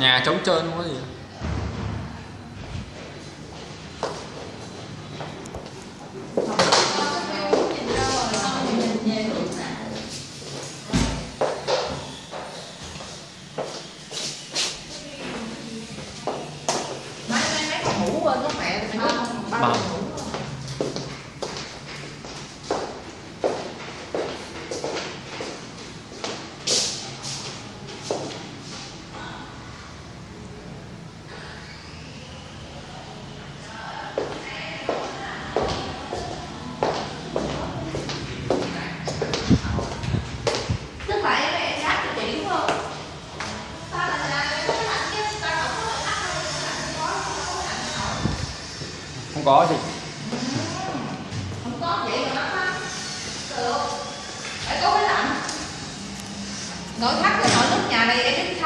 nhà trống trơn không có gì mấy mấy mấy phòng ngủ quên có mẹ mày có ba Ba. phòng ngủ tức là em em sát cho chị đúng không? Sao là là em có lạnh chứ? Sao không có lạnh đâu? Lạnh có, không có lạnh nào không có gì. Không có, vậy mà nó á được. Phải có cái lạnh nội thất rồi nội nước nhà này em biết